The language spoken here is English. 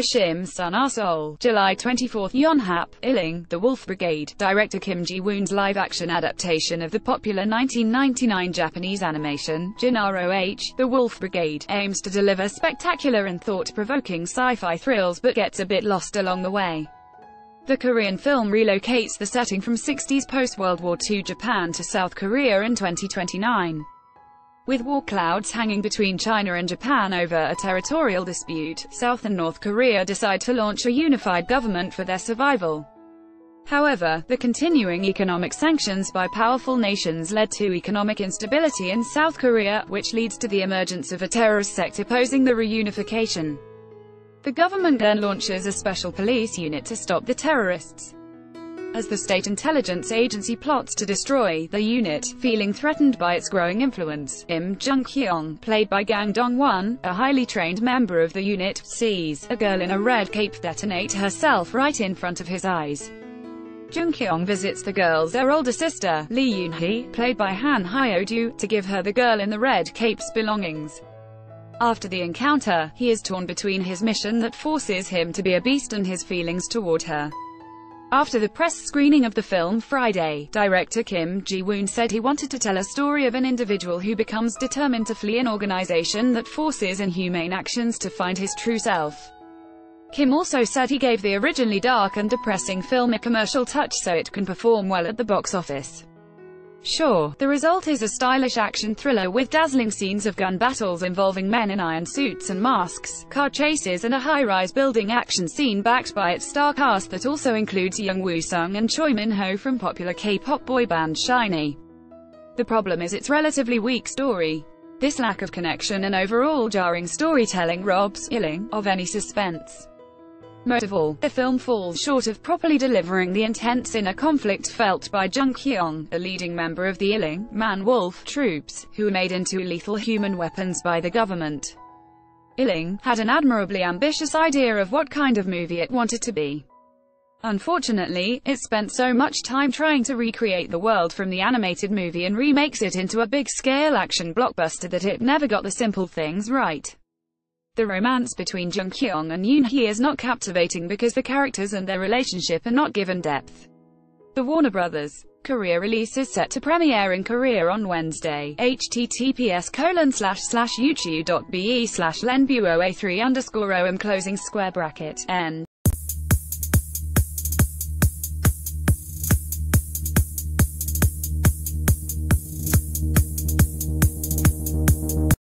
Shim Sun Our Seoul, July 24, Yonhap, Illang, The Wolf Brigade, director Kim Jee-woon's live-action adaptation of the popular 1999 Japanese animation, Jin-Roh, The Wolf Brigade, aims to deliver spectacular and thought-provoking sci-fi thrills but gets a bit lost along the way. The Korean film relocates the setting from 60s post-World War II Japan to South Korea in 2029. With war clouds hanging between China and Japan over a territorial dispute, South and North Korea decide to launch a unified government for their survival. However, the continuing economic sanctions by powerful nations led to economic instability in South Korea, which leads to the emergence of a terrorist sect opposing the reunification. The government then launches a special police unit to stop the terrorists as the state intelligence agency plots to destroy the unit, feeling threatened by its growing influence. Im Jung-hyung, played by Gang Dong-won, a highly trained member of the unit, sees a girl in a red cape detonate herself right in front of his eyes. Jung-hyung visits the girl's her older sister, Lee Yoon-hee, played by Han Hyo-ju, to give her the girl in the red cape's belongings. After the encounter, he is torn between his mission that forces him to be a beast and his feelings toward her. After the press screening of the film Friday, director Kim Jee-woon said he wanted to tell a story of an individual who becomes determined to flee an organization that forces inhumane actions to find his true self. Kim also said he gave the originally dark and depressing film a commercial touch so it can perform well at the box office. Sure, the result is a stylish action thriller with dazzling scenes of gun battles involving men in iron suits and masks, car chases and a high-rise building action scene backed by its star cast that also includes Jung Woo-sung and Choi Min-ho from popular K-pop boy band SHINee. The problem is its relatively weak story. This lack of connection and overall jarring storytelling robs Illang of any suspense. Most of all, the film falls short of properly delivering the intense inner conflict felt by Jung Hyung, a leading member of the Illang, Man-Wolf, troops, who were made into lethal human weapons by the government. Illang had an admirably ambitious idea of what kind of movie it wanted to be. Unfortunately, it spent so much time trying to recreate the world from the animated movie and remakes it into a big-scale action blockbuster that it never got the simple things right. The romance between Jung Hyung and Yoon Hee is not captivating because the characters and their relationship are not given depth. The Warner Brothers. Korea release is set to premiere in Korea on Wednesday. https colon slash slash youtube.be slash lenbuoa3 underscore om closing square bracket, end.